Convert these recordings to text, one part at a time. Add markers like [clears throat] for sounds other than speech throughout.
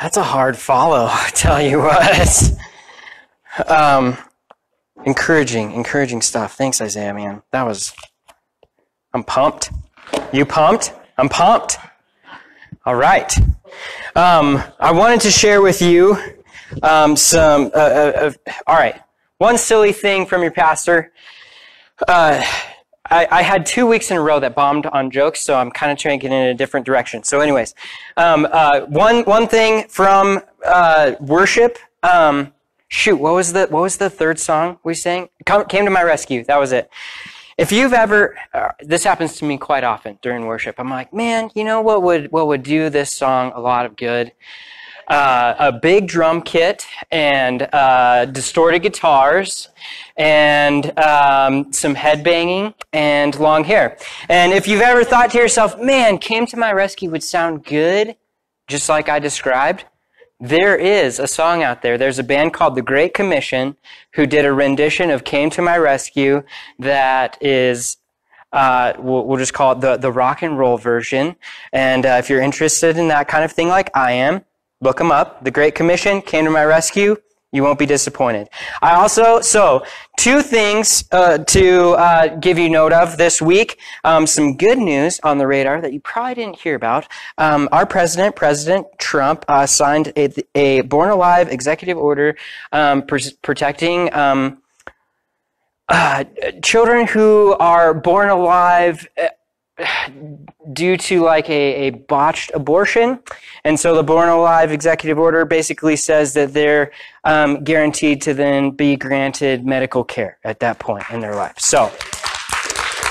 That's a hard follow, [laughs] I tell you what. um, encouraging, encouraging stuff. Thanks, Isaiah, man. That was, I'm pumped. You pumped? I'm pumped. All right. Um, I wanted to share with you um, some, uh, uh, uh, all right, one silly thing from your pastor. I, I, had two weeks in a row that bombed on jokes, so I'm kind of trying to get in a different direction. So, anyways, um, uh, one one thing from uh, worship. Um, shoot, what was the what was the third song we sang? Come, came to my rescue. That was it. If you've ever, uh, this happens to me quite often during worship. I'm like, man, you know what would what would do this song a lot of good? Uh, a big drum kit and uh, distorted guitars and um, some headbanging and long hair. And if you've ever thought to yourself, man, Came to My Rescue would sound good, just like I described, there is a song out there. There's a band called The Great Commission who did a rendition of Came to My Rescue that is uh, we'll, we'll, just call it the, the rock and roll version. And uh, if you're interested in that kind of thing like I am, look them up. The Great Commission came to my rescue. You won't be disappointed. I also, so two things uh, to uh, give you note of this week. Um, some good news on the radar that you probably didn't hear about. Um, our president, President Trump, uh, signed a, a, Born Alive executive order um, pr- protecting um, uh, children who are born alive uh, due to like a, a botched abortion. And so the Born Alive executive order basically says that they're um, guaranteed to then be granted medical care at that point in their life. So,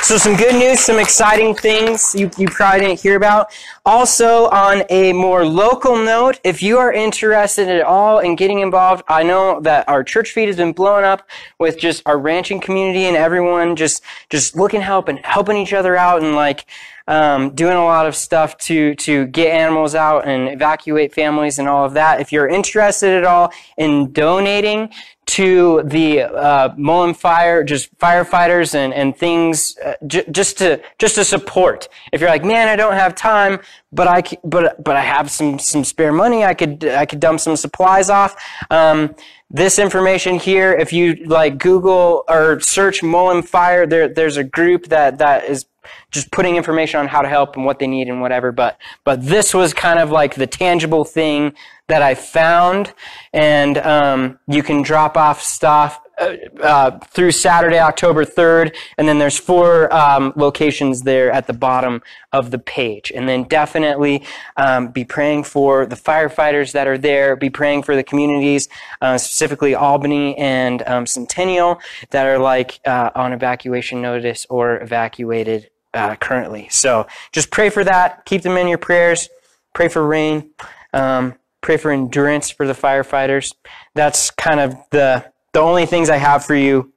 so some good news, some exciting things you, you probably didn't hear about. Also, on a more local note, if you are interested at all in getting involved, I know that our church feed has been blowing up with just our ranching community and everyone just just looking help and helping each other out and like um, doing a lot of stuff to to get animals out and evacuate families and all of that. If you're interested at all in donating to the uh, Mullen Fire, just firefighters and and things, uh, j- just to just to support. If you're like, man, I don't have time, but I but but I have some some spare money, I could I could dump some supplies off. Um, this information here, if you like Google or search Mullen Fire, there there's a group that that is just putting information on how to help and what they need and whatever. But, but this was kind of like the tangible thing that I found. And, um, you can drop off stuff, uh, uh, through Saturday, October 3rd. And then there's four, um, locations there at the bottom of the page. And then definitely, um, be praying for the firefighters that are there. Be praying for the communities, uh, specifically Albany and, um, Centennial that are like, uh, on evacuation notice or evacuated uh, currently. So just pray for that. Keep them in your prayers. Pray for rain. Um, pray for endurance for the firefighters. That's kind of the the only things I have for you.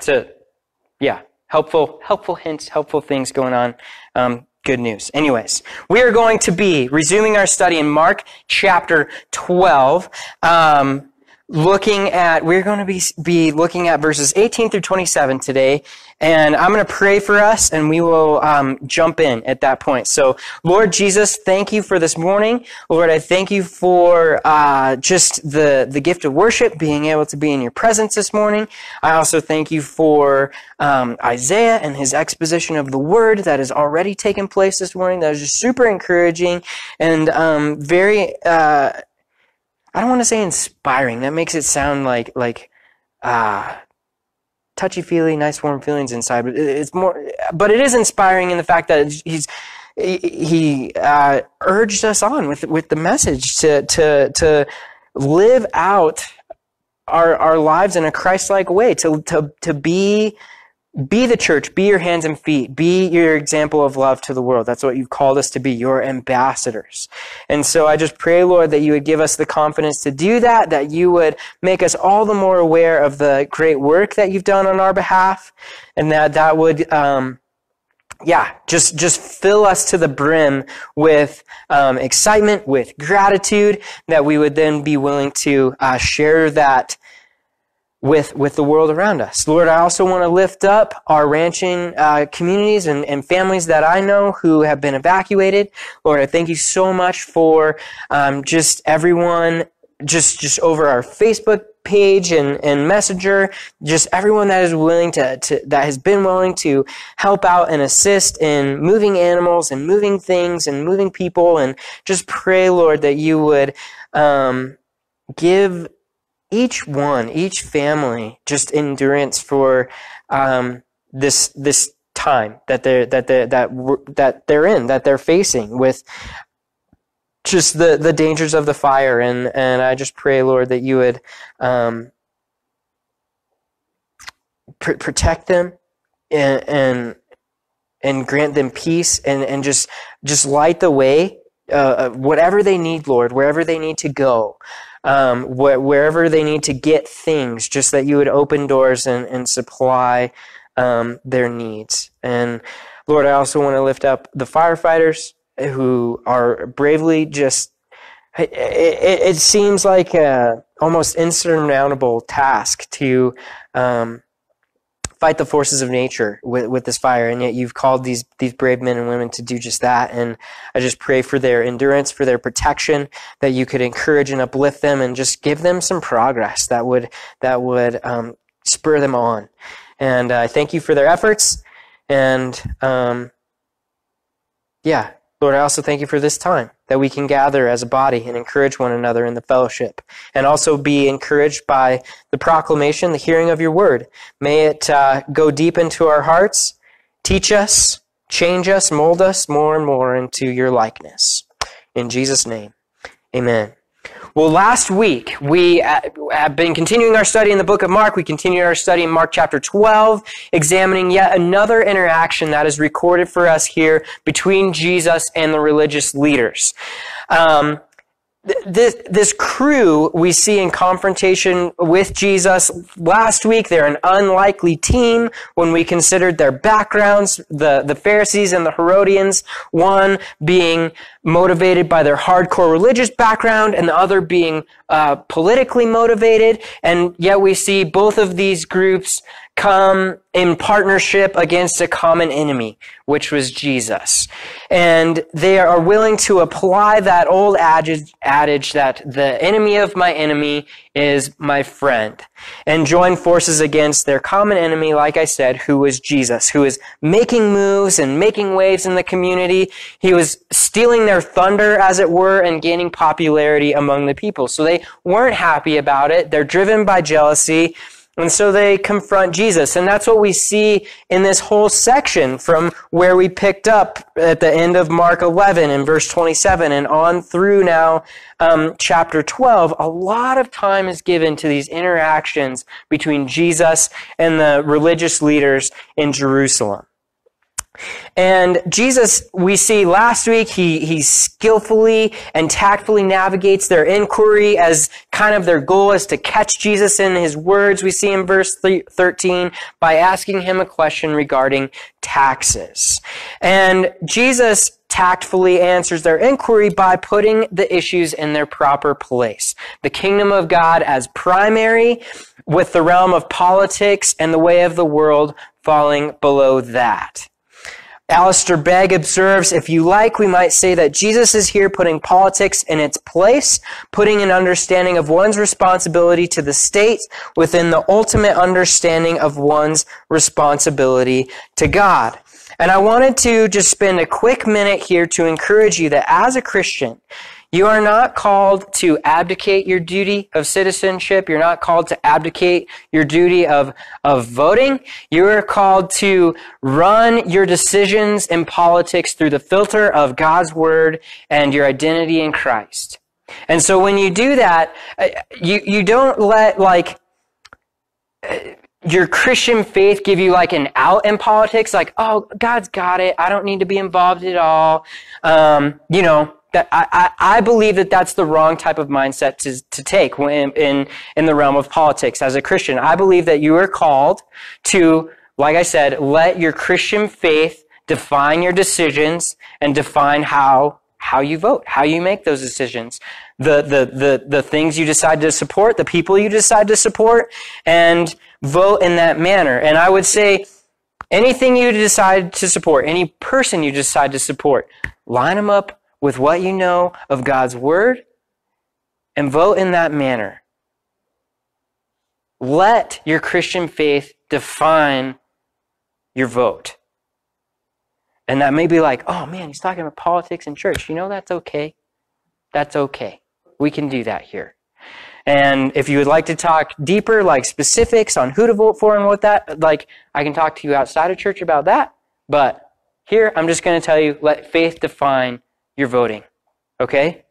To, yeah, helpful helpful hints, helpful things going on. Um, good news. Anyways, we are going to be resuming our study in Mark chapter twelve. Um, looking at, we're going to be, be looking at verses 18 through 27 today. And I'm going to pray for us and we will um, jump in at that point. So, Lord Jesus, thank you for this morning. Lord, I thank you for uh, just the, the gift of worship, being able to be in your presence this morning. I also thank you for um, Isaiah and his exposition of the word that has already taken place this morning. That was just super encouraging and um, very. Uh, I don't want to say inspiring. That makes it sound like like ah touchy feely, nice warm feelings inside. But it's more, but it is inspiring in the fact that he's he uh, urged us on with with the message to to to live out our our lives in a Christ-like way, to to to be be the church, be your hands and feet, be your example of love to the world. That's what you've called us to be, your ambassadors. And so I just pray, Lord, that you would give us the confidence to do that, that you would make us all the more aware of the great work that you've done on our behalf, and that that would, um, yeah, just just fill us to the brim with um, excitement, with gratitude, that we would then be willing to uh, share that with, with the world around us. Lord, I also want to lift up our ranching uh, communities and, and families that I know who have been evacuated. Lord, I thank you so much for um, just everyone just just over our Facebook page and, and messenger, just everyone that is willing to, to that has been willing to help out and assist in moving animals and moving things and moving people and just pray, Lord, that you would um, give each one, each family, just endurance for um, this this time that they're that they that that they're in, that they're facing with just the the dangers of the fire. And and I just pray Lord that you would um, pr- protect them and, and and grant them peace and and just just light the way uh, whatever they need Lord wherever they need to go um, wh- wherever they need to get things just that you would open doors and and supply um, their needs. And Lord I also want to lift up the firefighters who are bravely just it, it, it seems like a almost insurmountable task to um, fight the forces of nature with, with this fire and yet you've called these these brave men and women to do just that and i just pray for their endurance for their protection that you could encourage and uplift them and just give them some progress that would that would um, spur them on. And i uh, thank you for their efforts and um, yeah Lord, I also thank you for this time that we can gather as a body and encourage one another in the fellowship and also be encouraged by the proclamation, the hearing of your word. May it uh, go deep into our hearts, teach us, change us, mold us more and more into your likeness. In Jesus' name, amen. Well, last week we uh, have been continuing our study in the book of Mark. We continued our study in Mark chapter 12, examining yet another interaction that is recorded for us here between Jesus and the religious leaders. Um, this, this crew we see in confrontation with Jesus last week, they're an unlikely team when we considered their backgrounds, the, the Pharisees and the Herodians, one being motivated by their hardcore religious background and the other being uh, politically motivated. And yet we see both of these groups come in partnership against a common enemy, which was Jesus. And they are willing to apply that old adage, that the enemy of my enemy is my friend and join forces against their common enemy, like I said, who was Jesus, who was making moves and making waves in the community. He was stealing their thunder, as it were, and gaining popularity among the people. So they weren't happy about it. They're driven by jealousy. And so they confront Jesus. And that's what we see in this whole section from where we picked up at the end of Mark 11 in verse 27 and on through now um, chapter 12. A lot of time is given to these interactions between Jesus and the religious leaders in Jerusalem. And Jesus, we see last week, he, he skillfully and tactfully navigates their inquiry as kind of their goal is to catch Jesus in his words. We see in verse 13 by asking him a question regarding taxes. And Jesus tactfully answers their inquiry by putting the issues in their proper place. The kingdom of God as primary with the realm of politics and the way of the world falling below that. Alistair Begg observes, if you like, we might say that Jesus is here putting politics in its place, putting an understanding of one's responsibility to the state within the ultimate understanding of one's responsibility to God. And I wanted to just spend a quick minute here to encourage you that as a Christian, you are not called to abdicate your duty of citizenship. You're not called to abdicate your duty of, of voting. You are called to run your decisions in politics through the filter of God's word and your identity in Christ. And so when you do that, uh, you, you don't let like, uh, your Christian faith give you like an out in politics, like, oh, God's got it. I don't need to be involved at all. Um, you know, that I, I, believe that that's the wrong type of mindset to, to take in, in, in the realm of politics as a Christian. I believe that you are called to, like I said, let your Christian faith define your decisions and define how how you vote, how you make those decisions, the, the, the, the things you decide to support, the people you decide to support, and vote in that manner. And I would say anything you decide to support, any person you decide to support, line them up with what you know of God's word and vote in that manner. Let your Christian faith define your vote. And that may be like, oh man, he's talking about politics in church. You know, that's okay. That's okay. We can do that here. And if you would like to talk deeper, like specifics on who to vote for and what that, like, I can talk to you outside of church about that. But here, I'm just going to tell you, let faith define your voting. Okay?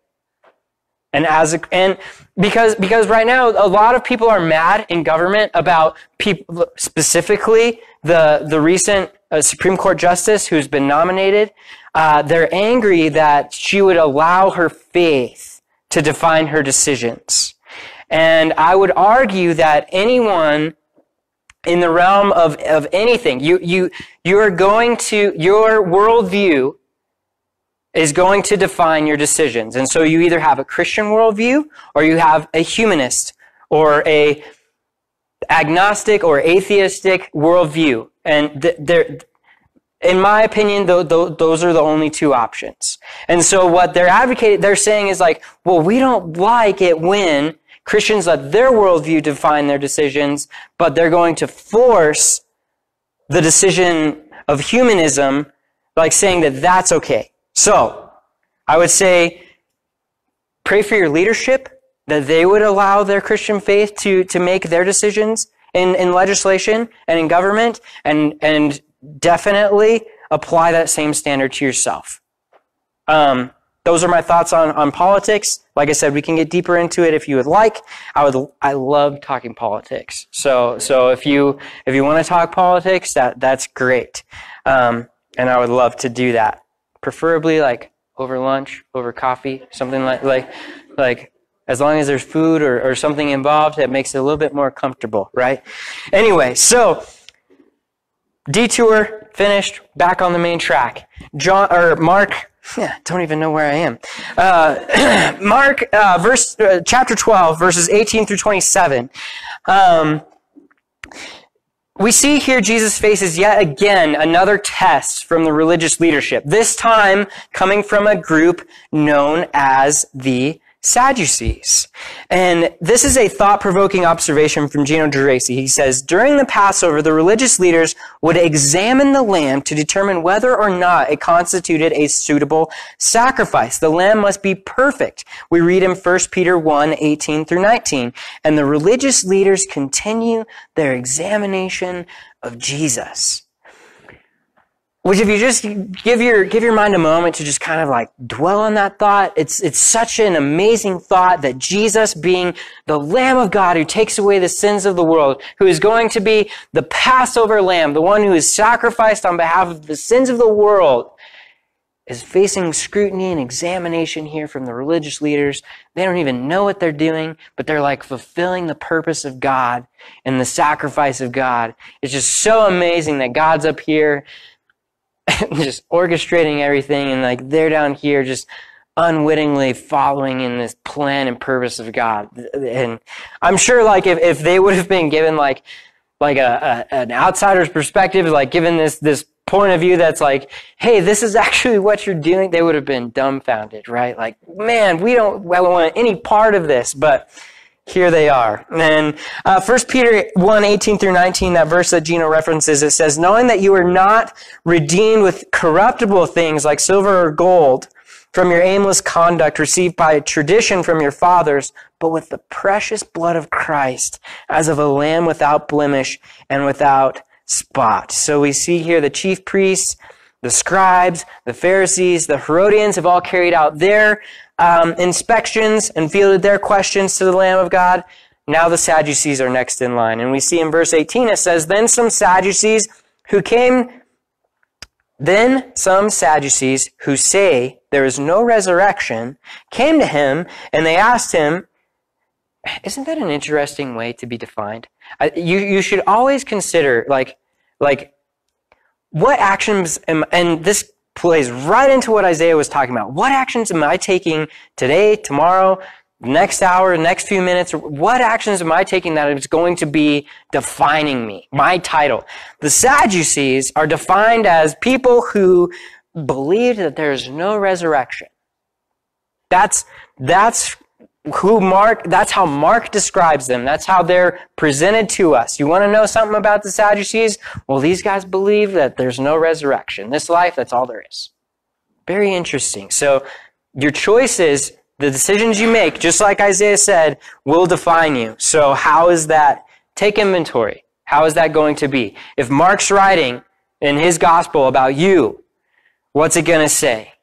And as a, and because because right now a lot of people are mad in government about people specifically the the recent uh, Supreme Court justice who's been nominated. Uh, they're angry that she would allow her faith to define her decisions. And I would argue that anyone in the realm of, of anything, you, you, you are going to, your worldview is going to define your decisions. And so you either have a Christian worldview or you have a humanist or a agnostic or atheistic worldview. And th- in my opinion, th- th- those are the only two options. And so what they're advocating, they're saying is like, well, we don't like it when Christians let their worldview define their decisions, but they're going to force the decision of humanism, like saying that that's okay. So, I would say pray for your leadership that they would allow their Christian faith to, to make their decisions in, in legislation and in government and, and definitely apply that same standard to yourself. Um, those are my thoughts on, on politics. Like I said, we can get deeper into it if you would like. I would, I love talking politics. So, so if you, if you want to talk politics, that, that's great. Um, and I would love to do that preferably like over lunch, over coffee, something like like like as long as there's food or, or something involved that makes it a little bit more comfortable, right? Anyway, so detour finished, back on the main track. John or Mark, [laughs] yeah, don't even know where I am. Uh, [clears throat] Mark, uh, verse uh, chapter twelve, verses eighteen through twenty-seven. Um, we see here Jesus faces yet again another test from the religious leadership, this time coming from a group known as the Sadducees. And this is a thought-provoking observation from Gino Geraci. He says, during the Passover, the religious leaders would examine the lamb to determine whether or not it constituted a suitable sacrifice. The lamb must be perfect. We read in 1 Peter 1, 18 through 19. And the religious leaders continue their examination of Jesus. Which if you just give your, give your mind a moment to just kind of like dwell on that thought, it's, it's such an amazing thought that Jesus being the Lamb of God who takes away the sins of the world, who is going to be the Passover Lamb, the one who is sacrificed on behalf of the sins of the world, is facing scrutiny and examination here from the religious leaders. They don't even know what they're doing, but they're like fulfilling the purpose of God and the sacrifice of God. It's just so amazing that God's up here [laughs] just orchestrating everything and like they're down here just unwittingly following in this plan and purpose of God. And I'm sure like if, if they would have been given like like a, a, an outsider's perspective, like given this this point of view that's like, hey, this is actually what you're doing, they would have been dumbfounded, right? Like, man, we don't want any part of this, but here they are. And uh, 1 Peter 1, 18 through 19, that verse that Gino references, it says, knowing that you are not redeemed with corruptible things like silver or gold from your aimless conduct received by tradition from your fathers, but with the precious blood of Christ as of a lamb without blemish and without spot. So we see here the chief priests, the scribes, the Pharisees, the Herodians have all carried out their um, inspections and fielded their questions to the Lamb of God. Now the Sadducees are next in line. And we see in verse 18 it says, Then some Sadducees who came, then some Sadducees who say there is no resurrection came to him and they asked him, isn't that an interesting way to be defined? You, you should always consider, like, like, what actions am, and this plays right into what Isaiah was talking about. What actions am I taking today, tomorrow, next hour, next few minutes? What actions am I taking that is going to be defining me? My title. The Sadducees are defined as people who believe that there is no resurrection. That's, that's who Mark, that's how Mark describes them. That's how they're presented to us. You want to know something about the Sadducees? Well, these guys believe that there's no resurrection. This life, that's all there is. Very interesting. So your choices, the decisions you make, just like Isaiah said, will define you. So how is that? Take inventory. How is that going to be? If Mark's writing in his gospel about you, what's it going to say?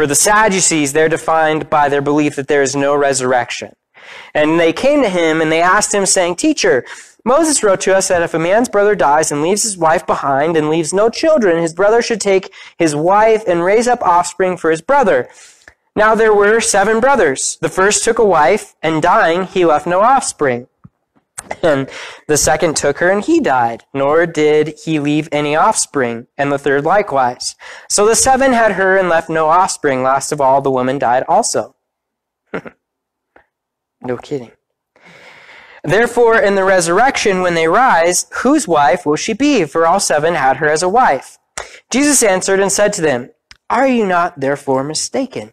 For the Sadducees, they're defined by their belief that there is no resurrection. And they came to him and they asked him, saying, Teacher, Moses wrote to us that if a man's brother dies and leaves his wife behind and leaves no children, his brother should take his wife and raise up offspring for his brother. Now there were seven brothers. The first took a wife, and dying, he left no offspring. And the second took her and he died, nor did he leave any offspring, and the third likewise. So the seven had her and left no offspring. Last of all, the woman died also. [laughs] no kidding. Therefore, in the resurrection, when they rise, whose wife will she be? For all seven had her as a wife. Jesus answered and said to them, Are you not therefore mistaken?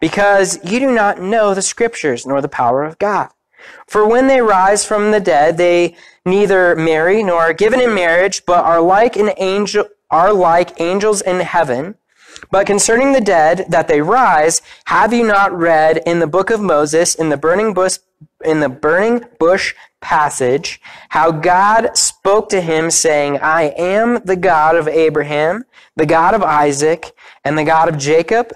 Because you do not know the scriptures nor the power of God. For when they rise from the dead, they neither marry nor are given in marriage, but are like an angel, are like angels in heaven. But concerning the dead, that they rise, have you not read in the book of Moses, in the burning bush, in the burning bush passage, how God spoke to him saying, I am the God of Abraham, the God of Isaac, and the God of Jacob.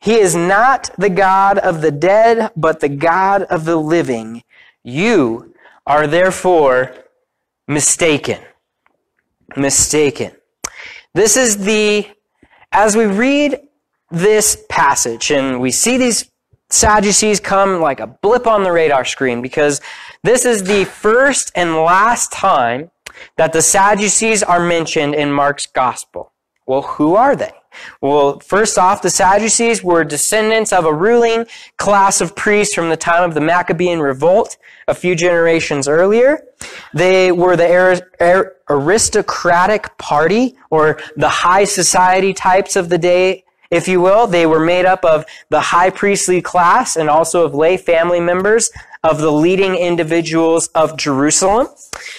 He is not the God of the dead, but the God of the living. You are therefore mistaken. Mistaken. This is the, as we read this passage and we see these Sadducees come like a blip on the radar screen because this is the first and last time that the Sadducees are mentioned in Mark's gospel. Well, who are they? Well, first off, the Sadducees were descendants of a ruling class of priests from the time of the Maccabean revolt a few generations earlier. They were the aristocratic party or the high society types of the day, if you will. They were made up of the high priestly class and also of lay family members of the leading individuals of Jerusalem.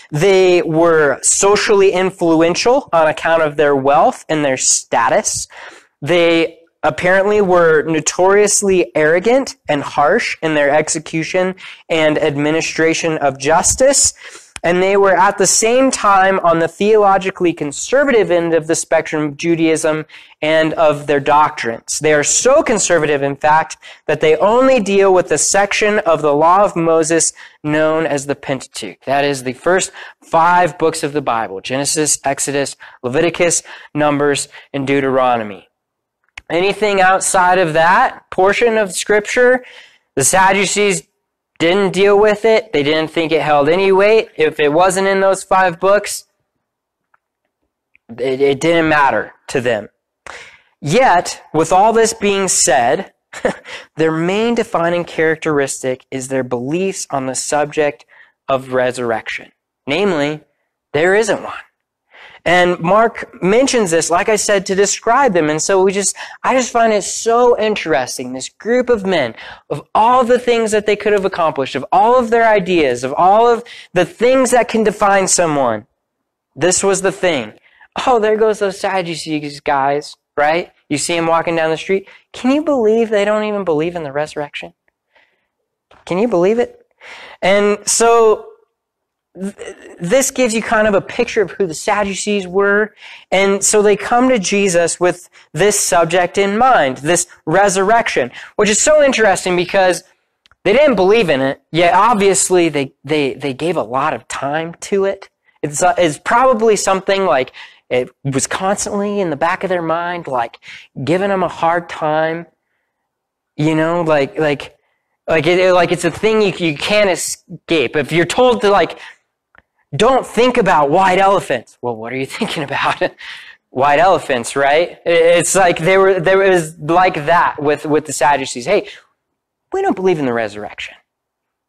They were socially influential on account of their wealth and their status. They apparently were notoriously arrogant and harsh in their execution and administration of justice and they were at the same time on the theologically conservative end of the spectrum of Judaism and of their doctrines. They are so conservative, in fact, that they only deal with the section of the law of Moses known as the Pentateuch. That is the first five books of the Bible Genesis, Exodus, Leviticus, Numbers, and Deuteronomy. Anything outside of that portion of Scripture, the Sadducees didn't deal with it. They didn't think it held any weight. If it wasn't in those five books, it, it didn't matter to them. Yet, with all this being said, [laughs] their main defining characteristic is their beliefs on the subject of resurrection. Namely, there isn't one. And Mark mentions this, like I said, to describe them. And so we just, I just find it so interesting. This group of men, of all the things that they could have accomplished, of all of their ideas, of all of the things that can define someone. This was the thing. Oh, there goes those Sadducees guys, right? You see them walking down the street. Can you believe they don't even believe in the resurrection? Can you believe it? And so this gives you kind of a picture of who the Sadducees were. And so they come to Jesus with this subject in mind, this resurrection, which is so interesting because they didn't believe in it, yet obviously they, they, they gave a lot of time to it. It's, uh, it's probably something like it was constantly in the back of their mind, like giving them a hard time, you know, like, like, like it, like it's a thing you, you can't escape. If you're told to like don't think about white elephants. Well, what are you [laughs] thinking about? white elephants, right? It's like they were, there was like that with, with the Sadducees. Hey, we don't believe in the resurrection.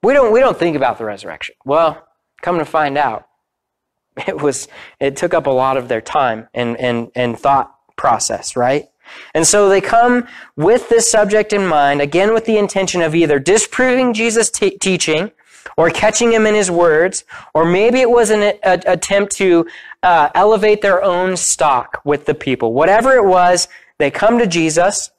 We don't, we don't think about the resurrection. Well, come to find out, [laughs] it was, it took up a lot of their time and, and, and thought process, right? And so they come with this subject in mind, again with the intention of either disproving Jesus' teaching or catching him in his words, or maybe it was an a, attempt to uh, elevate their own stock with the people. Whatever it was, they come to Jesus.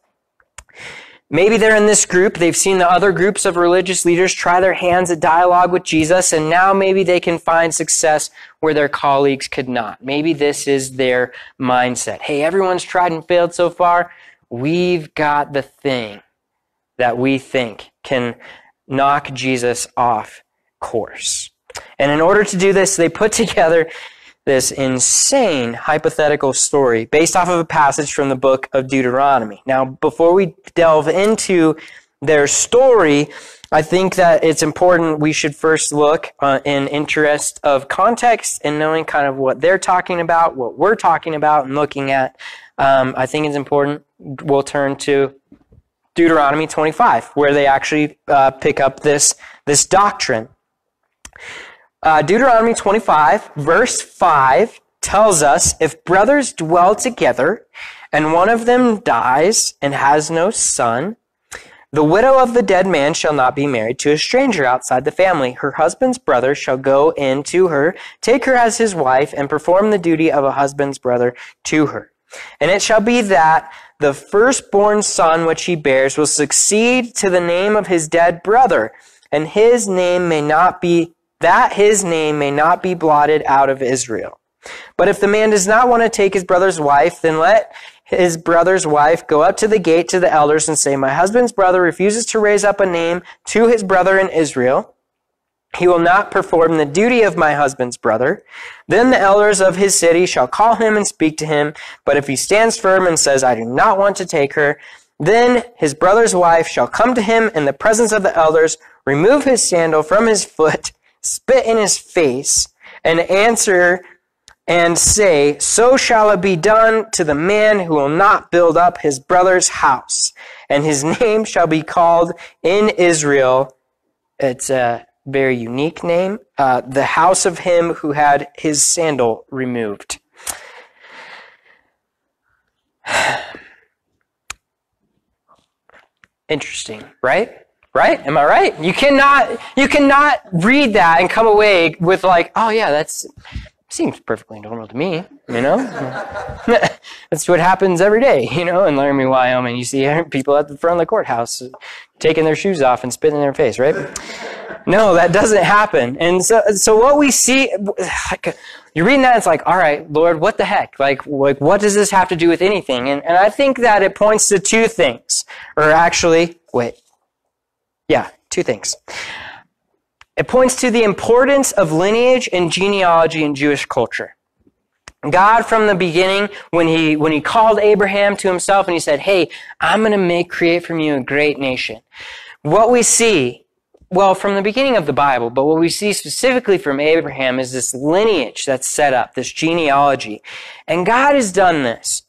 Maybe they're in this group. They've seen the other groups of religious leaders try their hands at dialogue with Jesus, and now maybe they can find success where their colleagues could not. Maybe this is their mindset. Hey, everyone's tried and failed so far. We've got the thing that we think can knock Jesus off course. And in order to do this, they put [laughs] together this insane hypothetical story based off of a passage from the book of Deuteronomy. Now, before we delve into their story, I think that it's important we should first look uh, in interest of context and knowing kind of what they're talking about, what we're talking about, and looking at. Um, I think it's important. We'll turn to Deuteronomy 25, where they actually uh, pick up this this doctrine. Uh, Deuteronomy 25, verse 5 tells us if brothers dwell together and one of them dies and has no son, the widow of the dead man shall not be married to a stranger outside the family. Her husband's brother shall go in to her, take her as his wife, and perform the duty of a husband's brother to her. And it shall be that the firstborn son which he bears will succeed to the name of his dead brother, and his name may not be that his name may not be blotted out of Israel. But if the man does not want to take his brother's wife, then let his brother's wife go up to the gate to the elders and say, My husband's brother refuses to raise up a name to his brother in Israel. He will not perform the duty of my husband's brother. Then the elders of his city shall call him and speak to him. But if he stands firm and says, I do not want to take her, then his brother's wife shall come to him in the presence of the elders, remove his sandal from his foot, spit in his face, and answer and say, So shall it be done to the man who will not build up his brother's house, and his [laughs] name shall be called in Israel. It's a very unique name, uh, the house of him who had his sandal removed. [sighs] Interesting, right? Right? Am I right? You cannot you cannot read that and come away with like, oh yeah, that's seems perfectly normal to me, you know? [laughs] That's what happens every day, you know, in Laramie, Wyoming. You see [laughs] people at the front of the courthouse taking their shoes off and spitting in their face, right? No, that doesn't happen. And so, so what we see, you're reading that, it's like, all right, Lord, what the heck? Like, like, what does this have to do with anything? And, and I think that it points to two things. Or actually, wait. Yeah, two things. It points to the importance of lineage and genealogy in Jewish culture. God from the beginning, when he, when he called Abraham to himself and he said, Hey, I'm going to make, create from you a great nation. What we see, well, from the beginning of the Bible, but what we see specifically from Abraham is this lineage that's set up, this genealogy. And God has done this.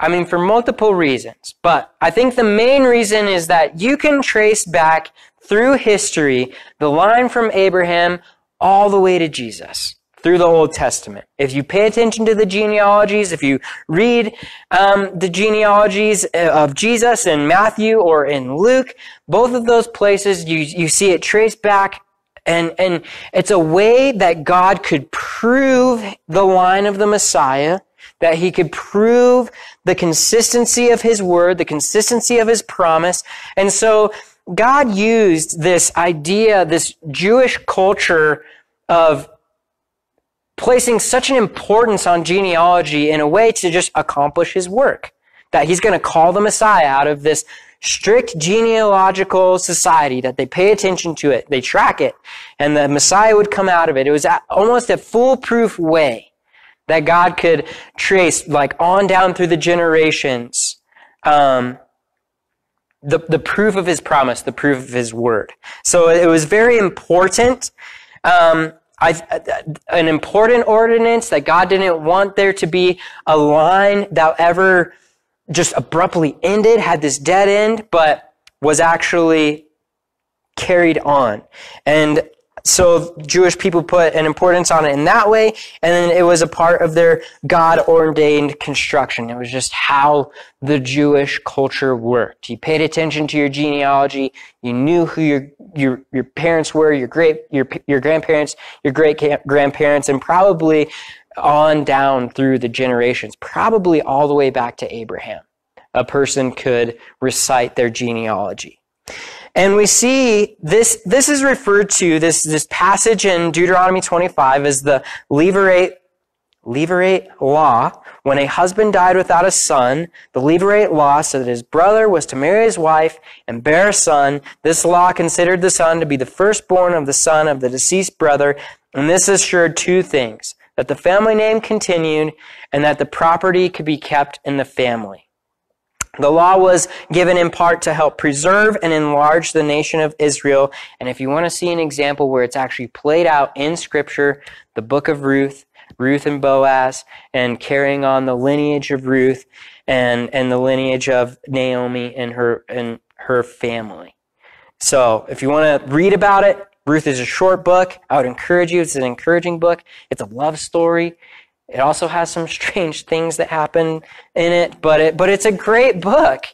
I mean, for multiple reasons, but I think the main reason is that you can trace back through history the line from Abraham all the way to Jesus through the Old Testament. If you pay attention to the genealogies, if you read um, the genealogies uh, of Jesus in Matthew or in Luke, both of those places you you see it traced back. And, and it's a way that God could prove the line of the Messiah, that he could prove the consistency of his word, the consistency of his promise. And so God used this idea, this Jewish culture of placing such an importance on genealogy in a way to just accomplish his work. That he's going to call the Messiah out of this strict genealogical society that they pay attention to it, they track it, and the Messiah would come out of it. It was almost a foolproof way that God could trace, like on down through the generations, um, the, the proof of his promise, the proof of his word. So it was very important. Um, I, uh, an important ordinance that God didn't want there to be a line that ever just abruptly ended, had this dead end, but was actually carried on. And so Jewish people put an importance on it in that way, and then it was a part of their God ordained construction. It was just how the Jewish culture worked. You paid attention to your genealogy, you knew who your your your parents were, your great your your grandparents, your great grandparents, and probably on down through the generations, probably all the way back to Abraham. A person could recite their genealogy. And we see this, this is referred to, this, this passage in Deuteronomy 25 as the Levirate, Levirate law. When a husband died without a son, the Levirate law said that his brother was to marry his wife and bear a son. This law considered the son to be the firstborn of the son of the deceased brother. And this assured two things, that the family name continued and that the property could be kept in the family. The law was given in part to help preserve and enlarge the nation of Israel. And if you want to see an example where it's actually played out in scripture, the book of Ruth, Ruth and Boaz, and carrying on the lineage of Ruth and, and the lineage of Naomi and her, and her family. So if you want to read about it, Ruth is a short book. I would encourage you. It's an encouraging book. It's a love story. It also has some strange things that happen in it, but it, but it's a great book.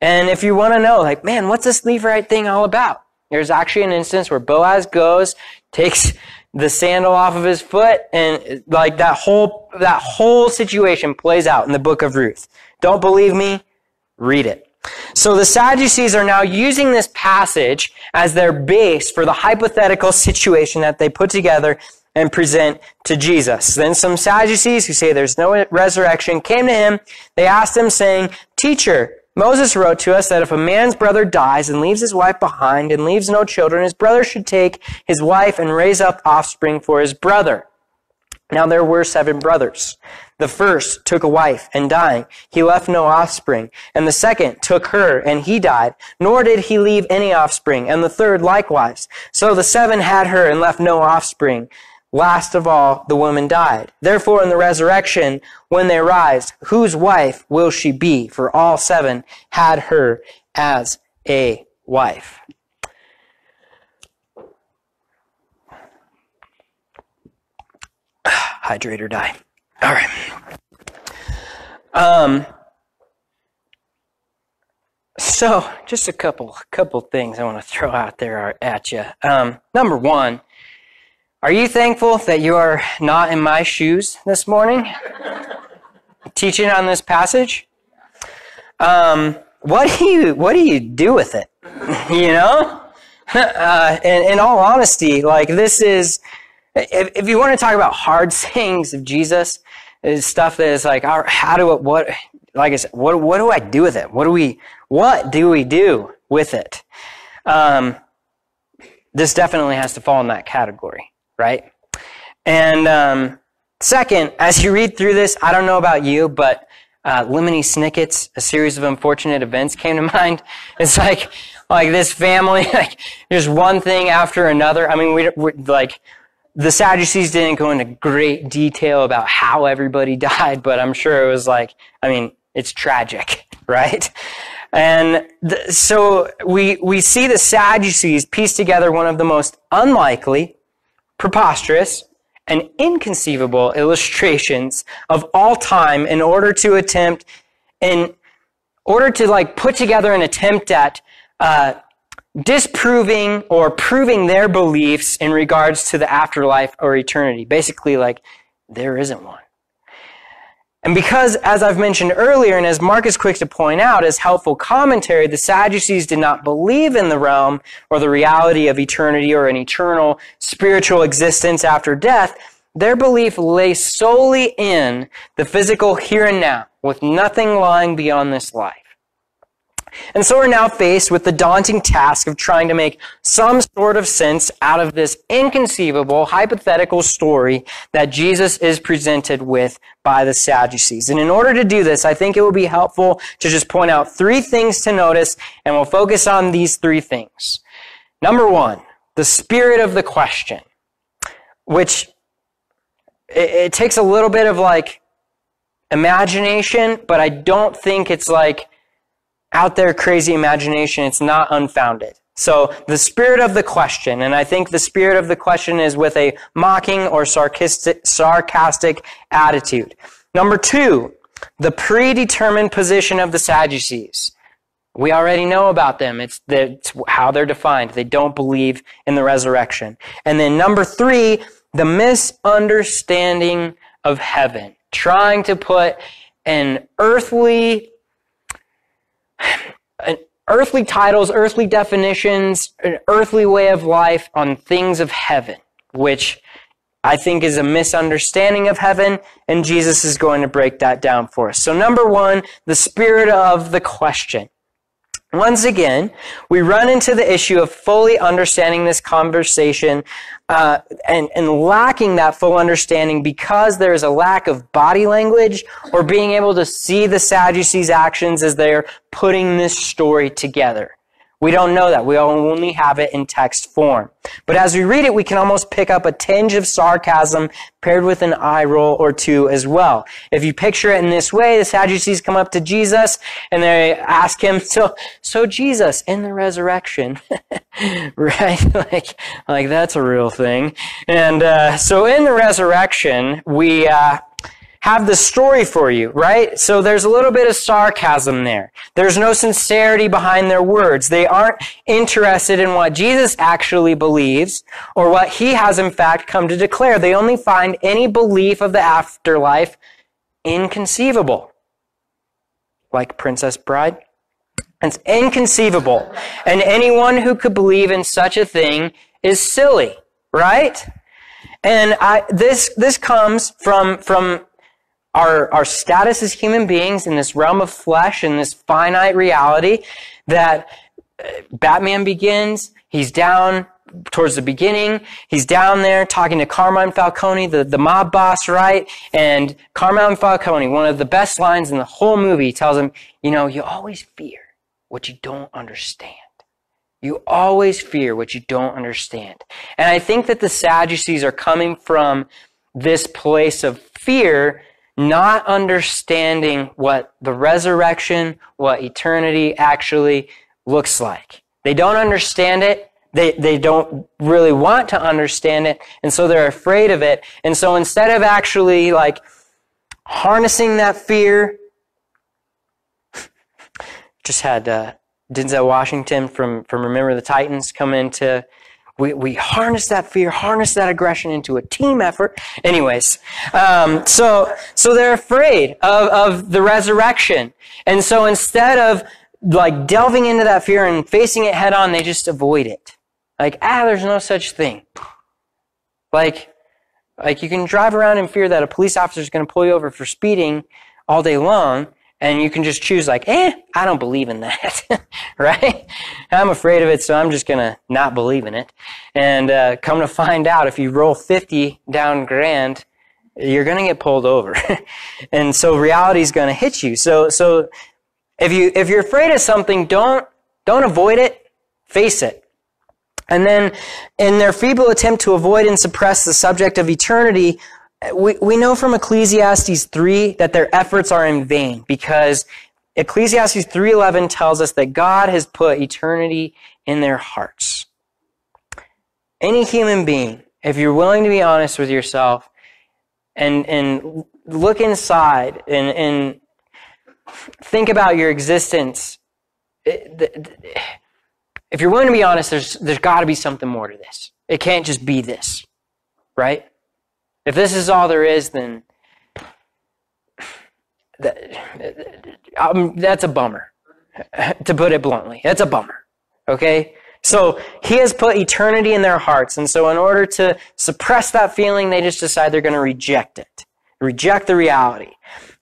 And if you want to know, like, man, what's this Levirate thing all about? There's actually an instance where Boaz goes, takes the sandal off of his foot, and like that whole, that whole situation plays out in the book of Ruth. Don't believe me? Read it. So the Sadducees are now using this passage as their base for the hypothetical situation that they put together and present to Jesus. Then some Sadducees who say there's no resurrection came to him. They asked him saying, Teacher, Moses wrote to us that if a man's brother dies and leaves his wife behind and leaves no children, his brother should take his wife and raise up offspring for his brother. Now there were seven brothers. The first took a wife, and dying, he left no offspring. And the second took her, and he died, nor did he leave any offspring. And the third likewise. So the seven had her and left no offspring. Last of all, the woman died. Therefore, in the resurrection, when they rise, whose wife will she be? For all seven had her as a wife. [sighs] Hydrate or die. All right. Um, so, just a couple couple things I want to throw out there at you. Um, number one, are you thankful that you are not in my shoes this morning, teaching on this passage? Um, what do you What do you do with it? [laughs] you know, [laughs] uh, in, in all honesty, like this is. If, if you want to talk about hard [laughs] sayings of Jesus, is stuff that is like, how do what, like I said, what, what do I do with it? What do we, what do we do with it? Um, this definitely has to fall in that category right? And um, second, as you read through this, I don't know about you, but uh, Lemony Snicket's A Series of Unfortunate Events came to [laughs] mind. It's like, like this family, [laughs] like there's one thing after another. I mean, we, we like, the Sadducees didn't go into great detail about how everybody [laughs] died, but I'm sure it was like, I mean, it's tragic, right? And the, so we, we see the Sadducees piece together one of the most unlikely, preposterous, and inconceivable illustrations of all time in order to attempt, in order to like put together an attempt at uh, disproving or proving their beliefs in regards to the afterlife or eternity. Basically, like, there isn't one. And because, as I've mentioned earlier, and as Mark is quick to point out, as helpful commentary, the Sadducees did not believe in the realm or the reality of eternity or an eternal spiritual existence after death. Their belief lay solely in the physical here and now, with nothing lying beyond this life. And so we're now faced with the daunting task of trying to make some sort of sense out of this inconceivable, hypothetical story that Jesus is presented with by the Sadducees. And in order to do this, I think it will be helpful to just point out three things to notice, and we'll focus on these three things. Number one, the spirit of the question. which it, it takes a little bit of like imagination, but I don't think it's like out there crazy imagination. It's not unfounded. So the spirit of the question, and I think the spirit of the question is with a mocking or sarcastic, sarcastic attitude. Number two, the predetermined position of the Sadducees. We already know about them. It's, the, it's how they're defined. They don't believe in the resurrection. And then number three, the misunderstanding of heaven. Trying to put an earthly, earthly titles, earthly definitions, an earthly way of life on things of heaven, which I think is a misunderstanding of heaven, and Jesus is going to break that down for us. So number one, the spirit of the question. Once again, we run into the issue of fully understanding this conversation uh, and, and lacking that full understanding because there is a lack of body language or being able to see the Sadducees' actions as they're putting this story together. We don't know that. We only have it in text form. But as we read it, we can almost pick up a tinge of sarcasm paired with an eye roll or two as well. If you picture it in this way, the Sadducees come up to Jesus and they ask him, so, so Jesus, in the resurrection, [laughs] right? [laughs] like, like that's a real thing. And, uh, so in the resurrection, we, uh, have the story for you, right? So there's a little bit of sarcasm there. There's no sincerity behind their words. They aren't interested in what Jesus actually believes or what he has in fact come to declare. They only find any belief of the afterlife inconceivable. Like Princess Bride. It's inconceivable. And anyone who could believe in such a thing is silly, right? And I, this, this comes from, from our, our status as human beings in this realm of flesh, in this finite reality that uh, Batman begins, he's down towards the beginning. He's down there talking to Carmine Falcone, the, the mob boss, right? And Carmine Falcone, one of the best lines in the whole movie, tells him, you know, you always fear what you don't understand. You always fear what you don't understand. And I think that the Sadducees are coming from this place of fear not understanding what the resurrection, what eternity actually looks like. They don't understand it. They, they don't really want to understand it. And so they're afraid of it. And so instead of actually like harnessing that fear, [laughs] just had uh, Denzel Washington from, from Remember the Titans come into we, we harness that fear, harness that aggression into a team effort. Anyways, um, so so they're afraid of, of the resurrection, and so instead of like delving into that fear and facing it head on, they just avoid it. Like ah, there's no such thing. Like like you can drive around in fear that a police officer is going to pull you over for speeding all day long, and you can just choose like, eh, I don't believe in that, [laughs] right? I'm afraid of it, so I'm just gonna not believe in it. And uh, come to find out, if you roll 50 down grand, you're gonna get pulled over, [laughs] and so reality is gonna hit you. So, so if you if you're afraid of something, don't don't avoid it, face it. And then, in their feeble attempt to avoid and suppress the subject of eternity, we, we know from Ecclesiastes 3 that their efforts are in vain because Ecclesiastes 3:11 tells us that God has put eternity in their hearts. Any human being, if you're willing to be honest with yourself and and look inside and and think about your existence, if you're willing to be honest, there's there's got to be something more to this. It can't just be this, right? If this is all there is, then that, um, that's a bummer, to put it bluntly. That's a bummer. Okay? So he has put eternity in their hearts. And so in order to suppress that feeling, they just decide they're going to reject it, reject the reality.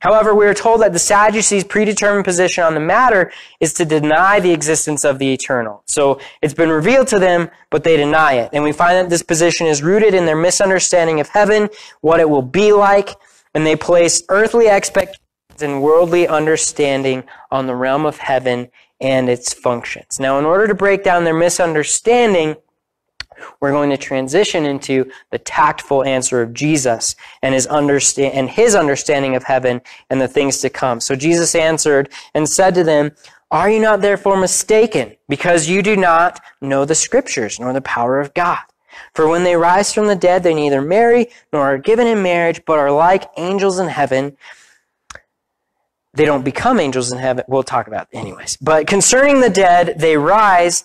However, we are told that the Sadducees' predetermined position on the matter is to deny the existence of the eternal. So it's been revealed to them, but they deny it. And we find that this position is rooted in their misunderstanding of heaven, what it will be like, and they place earthly expectations and worldly understanding on the realm of heaven and its functions. Now, in order to break down their misunderstanding, we're going to transition into the tactful answer of Jesus and his understand and his understanding of heaven and the things to come. So Jesus answered and said to them, Are you not therefore mistaken, because you do not know the scriptures nor the power of God? For when they rise from the dead, they neither marry nor are given in marriage, but are like angels in heaven. They don't become angels in heaven. We'll talk about it anyways. But concerning the dead, they rise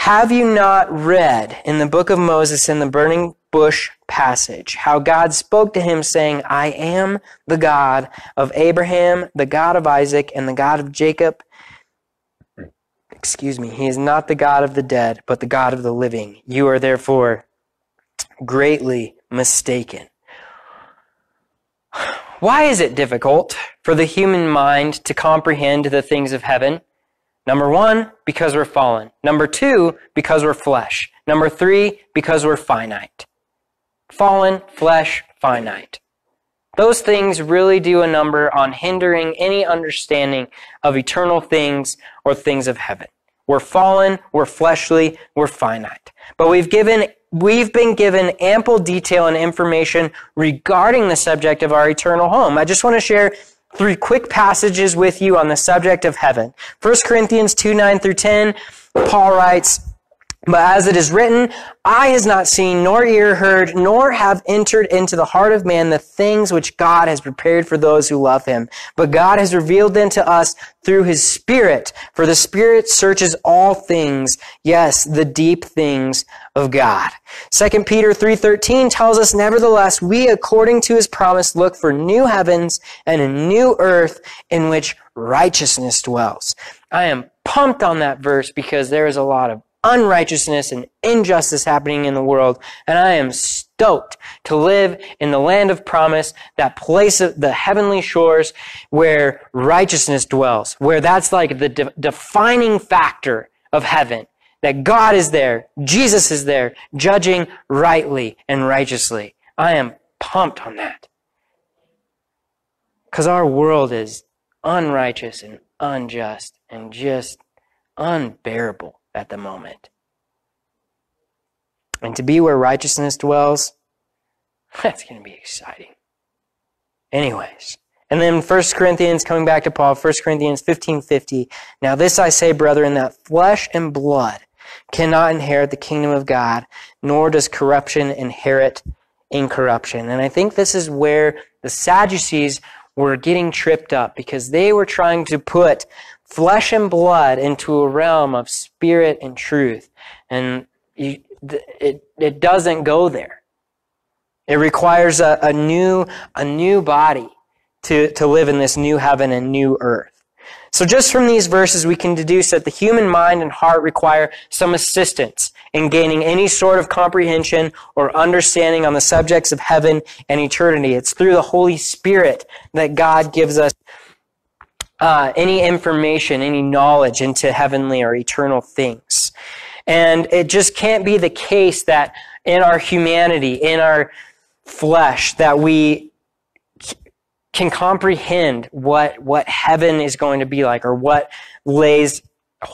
have you not read in the book of Moses in the burning bush passage how God spoke to him saying, I am the God of Abraham, the God of Isaac, and the God of Jacob? Excuse me, he is not the God of the dead, but the God of the living. You are therefore greatly mistaken. [sighs] Why is it difficult for the human mind to comprehend the things of heaven? Number one, because we're fallen. Number two, because we're flesh. Number three, because we're finite. Fallen, flesh, finite. Those things really do a number on hindering any understanding of eternal things or things of heaven. We're fallen, we're fleshly, we're finite. But we've given we've been given ample detail and information regarding the subject of our eternal home. I just want to share three quick passages with you on the subject of heaven. 1 Corinthians 2 9 through 10, Paul writes, but as it is written, eye has not seen, nor ear heard, nor have entered into the heart of man the things which God has prepared for those who love him. But God has revealed them to us through his Spirit. For the Spirit searches all things, yes, the deep things of God. 2 Peter 3.13 tells us, Nevertheless, we, according to his promise, look for new heavens and a new earth in which righteousness dwells. I am pumped on that verse because there is a lot of unrighteousness and injustice happening in the world. And I am stoked to live in the land of promise, that place of the heavenly shores where righteousness dwells, where that's like the de- defining factor of heaven. That God is there, Jesus is there, judging rightly and righteously. I am pumped on that. Because our world is unrighteous and unjust and just unbearable at the moment. And to be where righteousness dwells, [laughs] that's going to be exciting. Anyways, and then 1 Corinthians, coming back to Paul, 1 Corinthians 15:50. Now this I say, brethren, that flesh and blood cannot inherit the kingdom of God, nor does corruption inherit incorruption. And I think this is where the Sadducees were getting tripped up because they were trying to put flesh and blood into a realm of spirit and truth. And you, it, it doesn't go there. It requires a, a new, a new body to, to live in this new heaven and new earth. So just from these verses, we can deduce that the human mind and heart require some assistance in gaining any sort of comprehension or understanding on the subjects of heaven and eternity. It's through the Holy Spirit that God gives us uh, any information, any knowledge into heavenly or eternal things. And it just can't be the case that in our humanity, in our flesh, that we can comprehend what, what heaven is going to be like or what lays,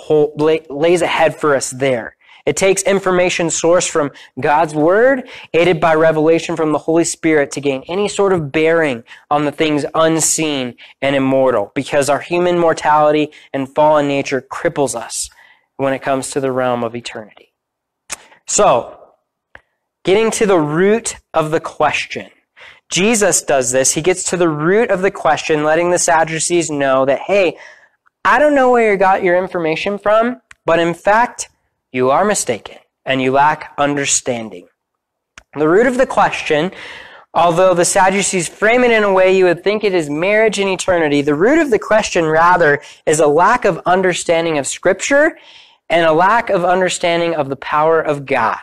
lays ahead for us there. It takes information sourced from God's Word, aided by revelation from the Holy Spirit to gain any sort of bearing on the things unseen and immortal, because our human mortality and fallen nature cripples us when it comes to the realm of eternity. So, getting to the root of the question. Jesus does this. He gets to the root of the question, letting the Sadducees know that, hey, I don't know where you got your information from, but in fact, you are mistaken and you lack understanding. The root of the question, although the Sadducees frame it in a way you would think it is marriage and eternity, the root of the question rather is a lack of understanding of Scripture and a lack of understanding of the power of God.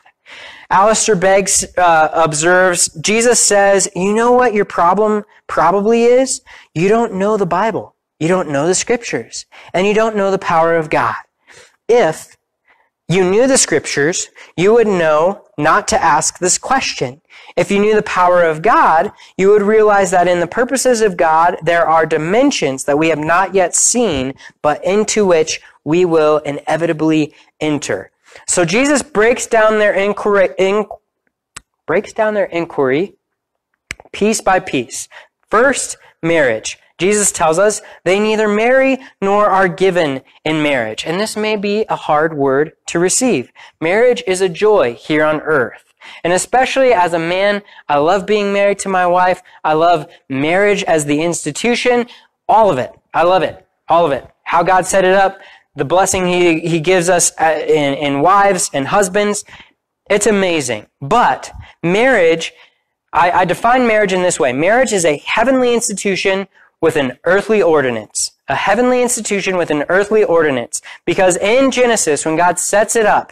Alistair Begg uh, observes, Jesus says, you know what your problem probably is? You don't know the Bible. You don't know the scriptures. And you don't know the power of God. If you knew the scriptures, you would know not to ask this question. If you knew the power of God, you would realize that in the purposes of God, there are dimensions that we have not yet seen, but into which we will inevitably enter. So Jesus breaks down their inquiry, in, breaks down their inquiry piece by piece. First, marriage. Jesus tells us they neither marry nor are given in marriage. And this may be a hard word to receive. Marriage is a joy here on earth. And especially as a man, I love being married to my wife. I love marriage as the institution. All of it. I love it. All of it. How God set it up, the blessing He, he gives us uh, in, in wives and husbands. It's amazing. But marriage, I, I define marriage in this way. Marriage is a heavenly institution with an earthly ordinance. A heavenly institution with an earthly ordinance. Because in Genesis, when God sets it up,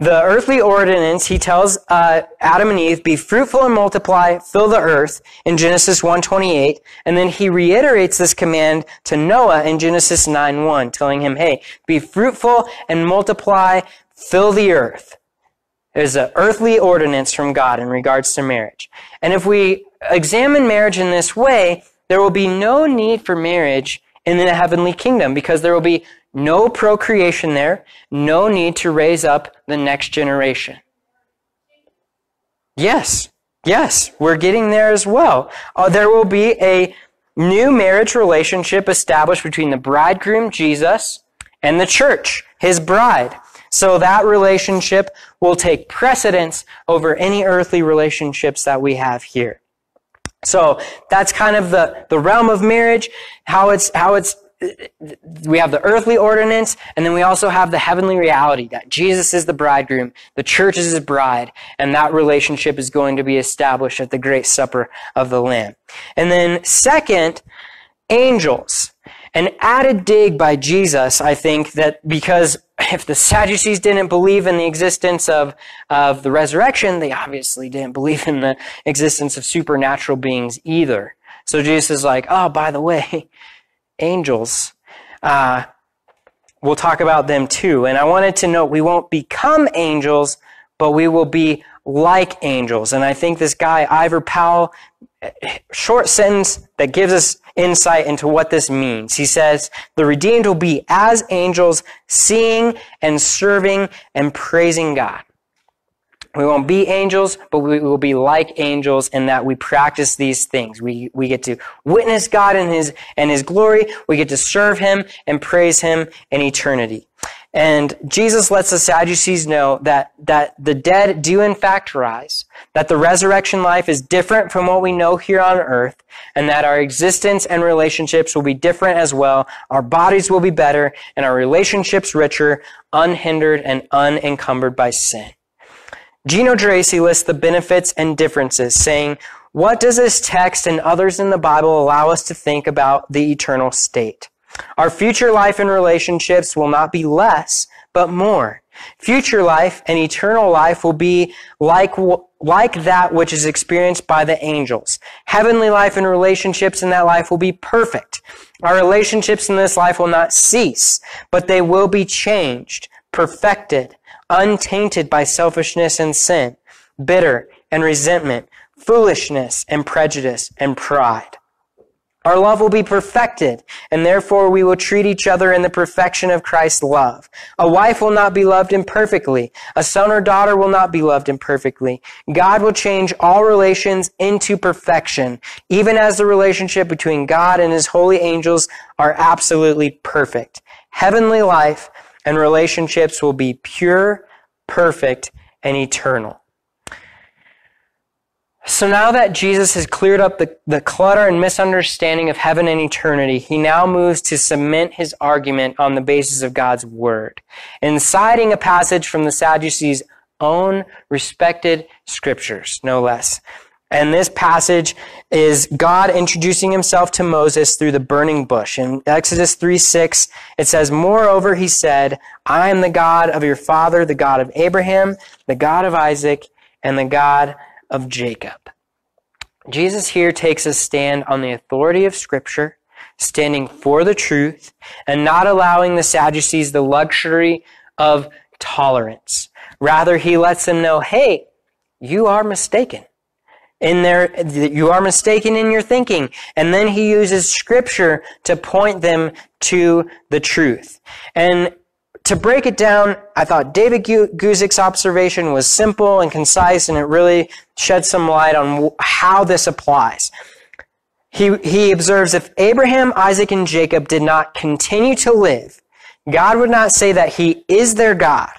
the earthly ordinance, he tells uh, Adam and Eve, be fruitful and multiply, fill the earth in Genesis 1.28. And then he reiterates this command to Noah in Genesis 9.1, telling him, hey, be fruitful and multiply, fill the earth. There's an earthly ordinance from God in regards to marriage. And if we examine marriage in this way, there will be no need for marriage in the heavenly kingdom because there will be no procreation there, no need to raise up the next generation. Yes, yes, we're getting there as well. Uh, there will be a new marriage relationship established between the bridegroom, Jesus, and the church, his bride. So that relationship will take precedence over any earthly relationships that we have here. So that's kind of the, the realm of marriage, how it's, how it's we have the earthly ordinance, and then we also have the heavenly reality that Jesus is the bridegroom, the church is his bride, and that relationship is going to be established at the great supper of the Lamb. And then second, angels. An added dig by Jesus, I think, that because if the Sadducees didn't believe in the existence of, of the resurrection, they obviously didn't believe in the existence of supernatural beings either. So Jesus is like, oh, by the way, angels. Uh, we'll talk about them too. And I wanted to note we won't become angels, but we will be like angels. And I think this guy, Ivor Powell, short sentence that gives us insight into what this means. He says, the redeemed will be as angels, seeing and serving and praising God. We won't be angels, but we will be like angels in that we practice these things. We, we get to witness God in His, and His glory. We get to serve Him and praise Him in eternity. And Jesus lets the Sadducees know that, that the dead do in fact rise, that the resurrection life is different from what we know here on earth, and that our existence and relationships will be different as well. Our bodies will be better, and our relationships richer, unhindered, and unencumbered by sin. Gino Geraci lists the benefits and differences, saying, what does this text and others in the Bible allow us to think about the eternal state? Our future life and relationships will not be less, but more. Future life and eternal life will be like, like that which is experienced by the angels. Heavenly life and relationships in that life will be perfect. Our relationships in this life will not cease, but they will be changed, perfected, untainted by selfishness and sin, bitter and resentment, foolishness and prejudice and pride. Our love will be perfected, and therefore we will treat each other in the perfection of Christ's love. A wife will not be loved imperfectly. A son or daughter will not be loved imperfectly. God will change all relations into perfection, even as the relationship between God and his holy angels are absolutely perfect. Heavenly life and relationships will be pure, perfect, and eternal. So now that Jesus has cleared up the, the clutter and misunderstanding of heaven and eternity, he now moves to cement his argument on the basis of God's word, inciting a passage from the Sadducees' own respected scriptures, no less. And this passage is God introducing himself to Moses through the burning bush. In Exodus 3 6, it says, Moreover, he said, I am the God of your father, the God of Abraham, the God of Isaac, and the God of Jacob. Jesus here takes a stand on the authority of Scripture, standing for the truth, and not allowing the Sadducees the luxury of tolerance. Rather, he lets them know, hey, you are mistaken in there, you are mistaken in your thinking. And then he uses scripture to point them to the truth. And to break it down, I thought David Guzik's observation was simple and concise, and it really shed some light on how this applies. He, he observes if Abraham, Isaac, and Jacob did not continue to live, God would not say that he is their God,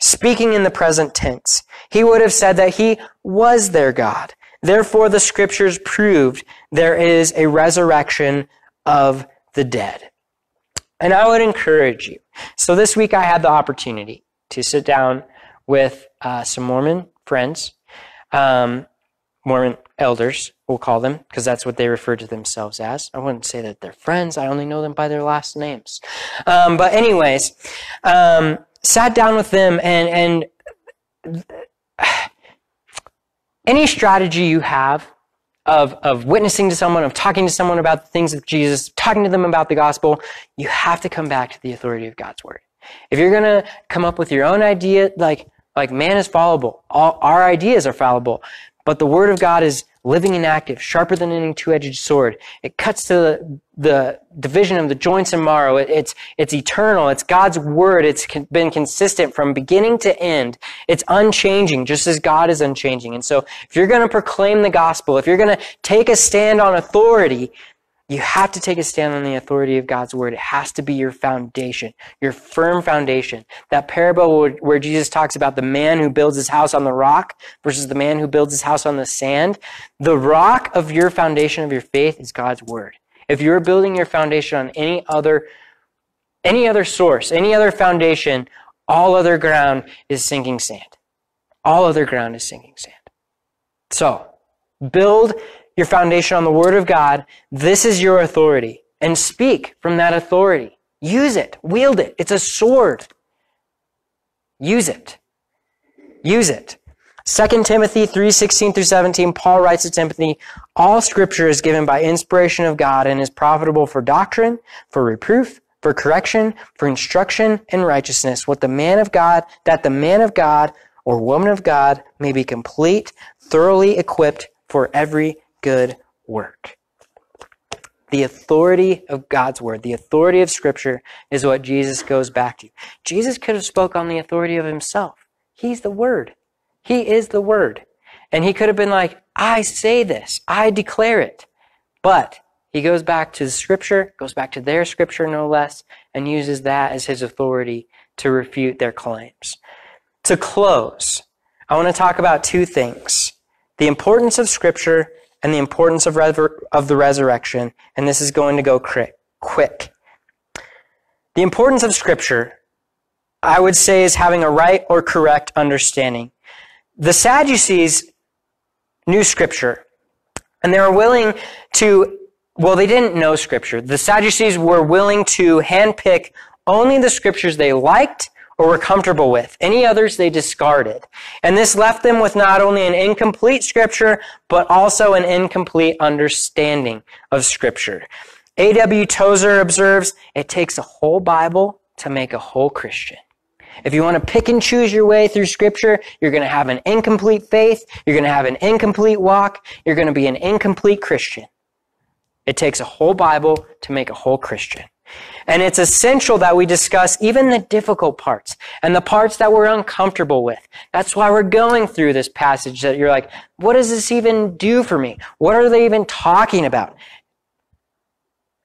speaking in the present tense. He would have said that he was their God. Therefore, the scriptures proved there is a resurrection of the dead. And I would encourage you. So this week I had the opportunity to sit down with uh, some Mormon friends, um, Mormon elders, we'll call them, because that's what they refer to themselves as. I wouldn't say that they're friends. I only know them by their last names. Um, but anyways, um, sat down with them and, and any strategy you have of, of witnessing to someone, of talking to someone about the things of Jesus, talking to them about the gospel, you have to come back to the authority of God's word. If you're going to come up with your own idea, like, like man is fallible, all our ideas are fallible, but the word of God is living and active, sharper than any two-edged sword. It cuts to the, the division of the joints and marrow. It, it's, it's eternal. It's God's word. It's been consistent from beginning to end. It's unchanging, just as God is unchanging. And so if you're going to proclaim the gospel, if you're going to take a stand on authority, you have to take a stand on the authority of God's word. It has to be your foundation, your firm foundation. That parable where Jesus talks about the man who builds his house on the rock versus the man who builds his house on the sand. The rock of your foundation of your faith is God's word. If you're building your foundation on any other, any other source, any other foundation, all other ground is sinking sand. All other ground is sinking sand. So, build your foundation on the Word of God, this is your authority. And speak from that authority. Use it. Wield it. It's a sword. Use it. Use it. 2 Timothy 3, 16 through 17, Paul writes to Timothy, All scripture is given by inspiration of God and is profitable for doctrine, for reproof, for correction, for instruction in righteousness, what the man of God, that the man of God or woman of God may be complete, thoroughly equipped for every good work. The authority of God's word, the authority of scripture is what Jesus goes back to. Jesus could have spoke on the authority of himself. He's the word. He is the word. And he could have been like, I say this. I declare it. But he goes back to the scripture, goes back to their scripture no less, and uses that as his authority to refute their claims. To close, I want to talk about two things. The importance of scripture and the importance of, of the resurrection, and this is going to go quick. The importance of Scripture, I would say, is having a right or correct understanding. The Sadducees knew Scripture, and they were willing to, well, they didn't know Scripture. The Sadducees were willing to handpick only the Scriptures they liked or were comfortable with. Any others they discarded. And this left them with not only an incomplete scripture, but also an incomplete understanding of scripture. A.W. Tozer observes, it takes a whole Bible to make a whole Christian. If you want to pick and choose your way through scripture, you're going to have an incomplete faith. You're going to have an incomplete walk. You're going to be an incomplete Christian. It takes a whole Bible to make a whole Christian. And it's essential that we discuss even the difficult parts and the parts that we're uncomfortable with. That's why we're going through this passage that you're like, what does this even do for me? What are they even talking about?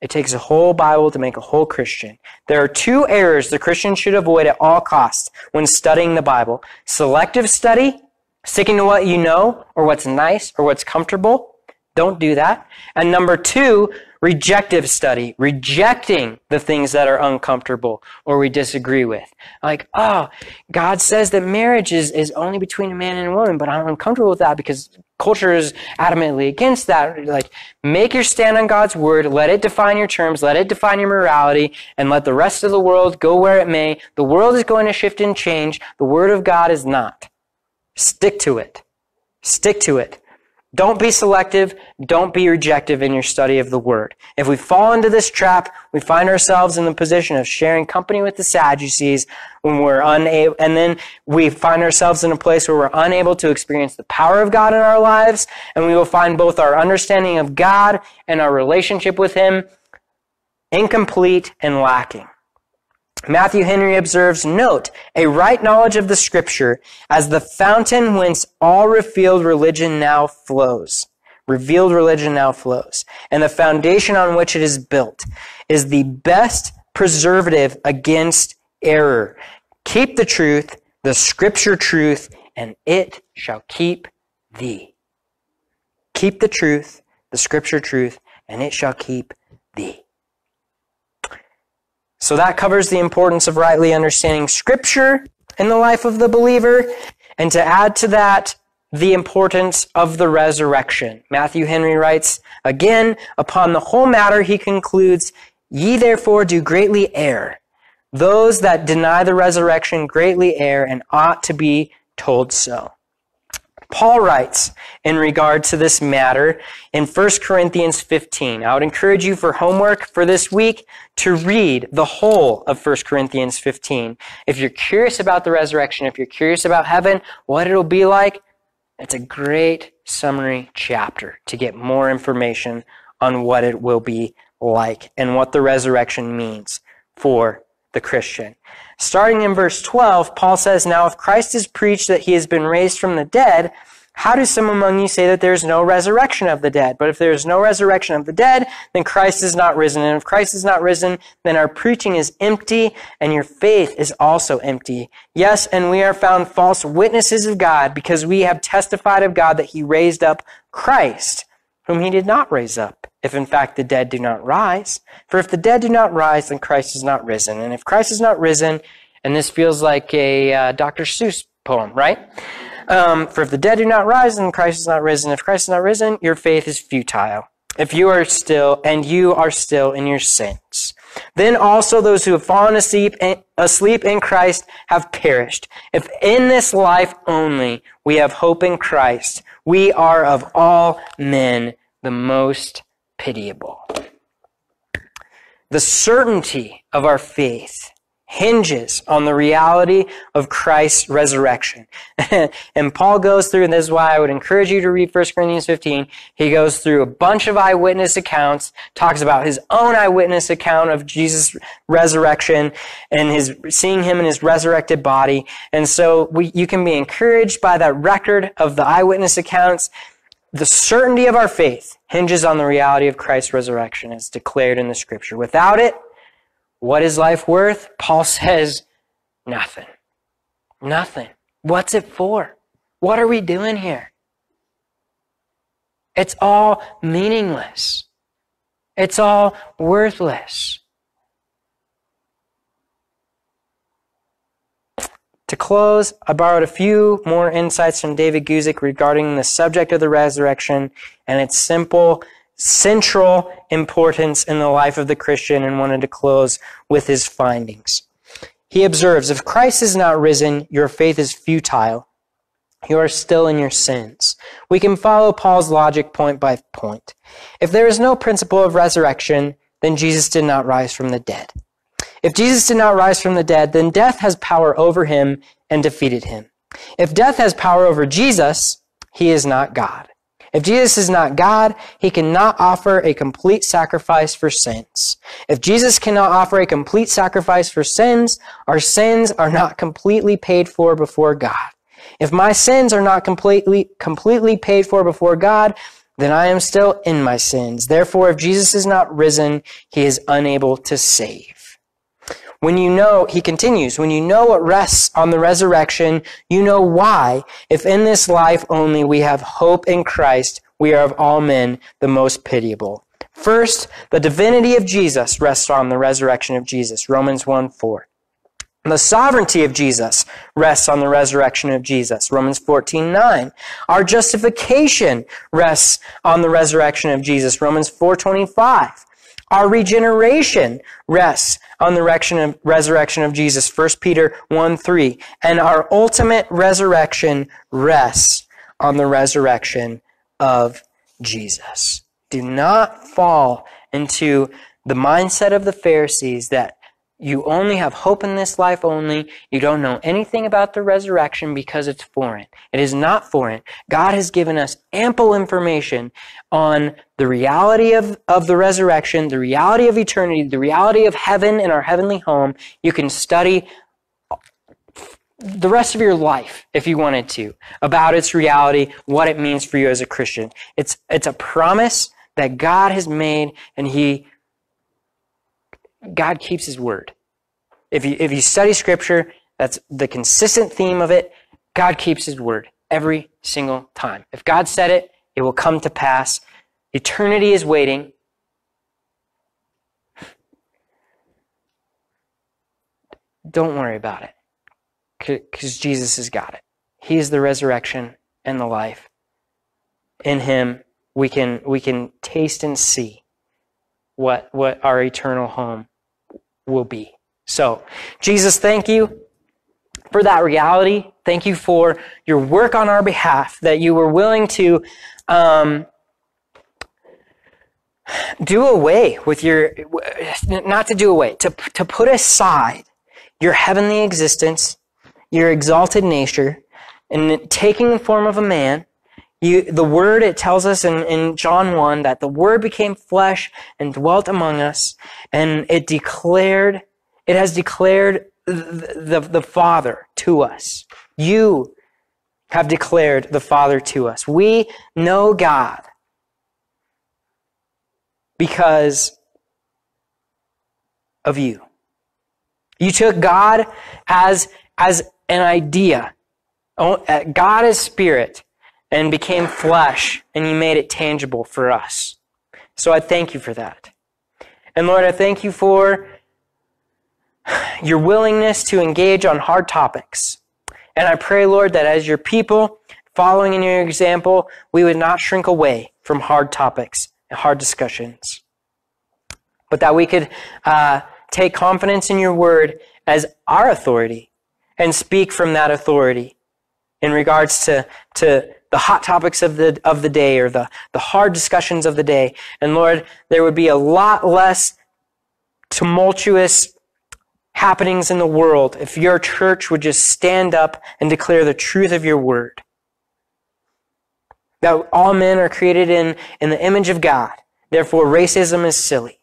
It takes a whole Bible to make a whole Christian. There are two errors the Christian should avoid at all costs when studying the Bible. Selective study, sticking to what you know or what's nice or what's comfortable. Don't do that. And number two, rejective study, rejecting the things that are uncomfortable or we disagree with. Like, oh, God says that marriage is, is only between a man and a woman, but I'm uncomfortable with that because culture is adamantly against that. Like, make your stand on God's word, let it define your terms, let it define your morality, and let the rest of the world go where it may. The world is going to shift and change. The word of God is not. Stick to it. Stick to it. Don't be selective. Don't be rejective in your study of the Word. If we fall into this trap, we find ourselves in the position of sharing company with the Sadducees when we're unable, and then we find ourselves in a place where we're unable to experience the power of God in our lives, and we will find both our understanding of God and our relationship with Him incomplete and lacking. Matthew Henry observes, note, a right knowledge of the scripture as the fountain whence all revealed religion now flows. Revealed religion now flows. And the foundation on which it is built is the best preservative against error. Keep the truth, the scripture truth, and it shall keep thee. Keep the truth, the scripture truth, and it shall keep thee. So that covers the importance of rightly understanding scripture in the life of the believer. And to add to that, the importance of the resurrection. Matthew Henry writes, again, upon the whole matter, he concludes, Ye therefore do greatly err. Those that deny the resurrection greatly err and ought to be told so. Paul writes in regard to this matter in 1 Corinthians 15. I would encourage you for homework for this week to read the whole of 1 Corinthians 15. If you're curious about the resurrection, if you're curious about heaven, what it'll be like, it's a great summary chapter to get more information on what it will be like and what the resurrection means for the Christian. Starting in verse 12, Paul says, Now if Christ is preached that he has been raised from the dead, how do some among you say that there is no resurrection of the dead? But if there is no resurrection of the dead, then Christ is not risen. And if Christ is not risen, then our preaching is empty and your faith is also empty. Yes, and we are found false witnesses of God because we have testified of God that he raised up Christ, whom he did not raise up if in fact the dead do not rise. For if the dead do not rise, then Christ is not risen. And if Christ is not risen, and this feels like a uh, Dr. Seuss poem, right? Um, for if the dead do not rise, then Christ is not risen. If Christ is not risen, your faith is futile. If you are still, and you are still in your sins. Then also those who have fallen asleep, asleep in Christ have perished. If in this life only we have hope in Christ, we are of all men the most pitiable. The certainty of our faith hinges on the reality of Christ's resurrection. [laughs] and Paul goes through, and this is why I would encourage you to read 1 Corinthians 15. He goes through a bunch of eyewitness accounts, talks about his own eyewitness account of Jesus' resurrection and his seeing him in his resurrected body. And so we, you can be encouraged by that record of the eyewitness accounts the certainty of our faith hinges on the reality of Christ's resurrection as declared in the scripture. Without it, what is life worth? Paul says, nothing. Nothing. What's it for? What are we doing here? It's all meaningless. It's all worthless. To close, I borrowed a few more insights from David Guzik regarding the subject of the resurrection and its simple, central importance in the life of the Christian and wanted to close with his findings. He observes, if Christ is not risen, your faith is futile. You are still in your sins. We can follow Paul's logic point by point. If there is no principle of resurrection, then Jesus did not rise from the dead. If Jesus did not rise from the dead, then death has power over him and defeated him. If death has power over Jesus, he is not God. If Jesus is not God, he cannot offer a complete sacrifice for sins. If Jesus cannot offer a complete sacrifice for sins, our sins are not completely paid for before God. If my sins are not completely, completely paid for before God, then I am still in my sins. Therefore, if Jesus is not risen, he is unable to save. When you know, he continues, when you know what rests on the resurrection, you know why, if in this life only we have hope in Christ, we are of all men the most pitiable. First, the divinity of Jesus rests on the resurrection of Jesus. Romans 1 4. The sovereignty of Jesus rests on the resurrection of Jesus. Romans 14, 9. Our justification rests on the resurrection of Jesus. Romans 4.25. Our regeneration rests on the resurrection of Jesus. 1 Peter 1 3. And our ultimate resurrection rests on the resurrection of Jesus. Do not fall into the mindset of the Pharisees that You only have hope in this life only. You don't know anything about the resurrection because it's foreign. It is not foreign. God has given us ample information on the reality of, of the resurrection, the reality of eternity, the reality of heaven and our heavenly home. You can study the rest of your life, if you wanted to, about its reality, what it means for you as a Christian. It's, it's a promise that God has made and He God keeps his word. If you, if you study scripture, that's the consistent theme of it. God keeps his word every single time. If God said it, it will come to pass. Eternity is waiting. Don't worry about it because Jesus has got it. He is the resurrection and the life. In him, we can, we can taste and see what, what our eternal home will be. So, Jesus, thank you for that reality. Thank you for your work on our behalf, that you were willing to um, do away with your, not to do away, to, to put aside your heavenly existence, your exalted nature, and taking the form of a man, you, the Word, it tells us in, in John 1 that the Word became flesh and dwelt among us, and it declared, it has declared the, the, the Father to us. You have declared the Father to us. We know God because of you. You took God as, as an idea. Oh, uh, God is spirit and became flesh, and you made it tangible for us. So I thank you for that. And Lord, I thank you for your willingness to engage on hard topics. And I pray, Lord, that as your people, following in your example, we would not shrink away from hard topics and hard discussions, but that we could uh, take confidence in your word as our authority and speak from that authority in regards to, to the hot topics of the, of the day or the, the hard discussions of the day. And Lord, there would be a lot less tumultuous happenings in the world if your church would just stand up and declare the truth of your word. That all men are created in, in the image of God. Therefore, racism is silly.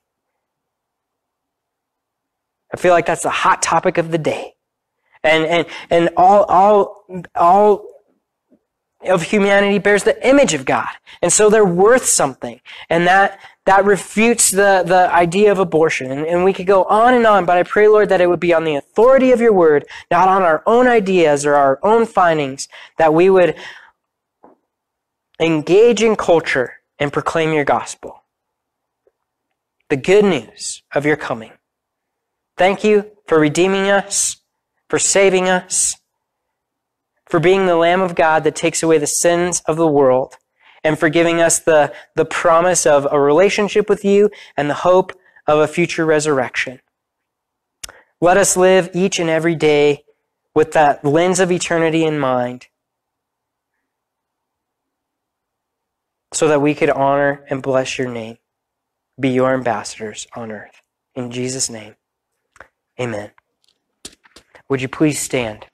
I feel like that's the hot topic of the day. And, and, and all, all, all of humanity bears the image of God. And so they're worth something. And that, that refutes the, the idea of abortion. And, and we could go on and on, but I pray, Lord, that it would be on the authority of your word, not on our own ideas or our own findings, that we would engage in culture and proclaim your gospel. The good news of your coming. Thank you for redeeming us, for saving us, for being the Lamb of God that takes away the sins of the world, and for giving us the, the promise of a relationship with you and the hope of a future resurrection. Let us live each and every day with that lens of eternity in mind so that we could honor and bless your name, be your ambassadors on earth. In Jesus' name, amen. Would you please stand?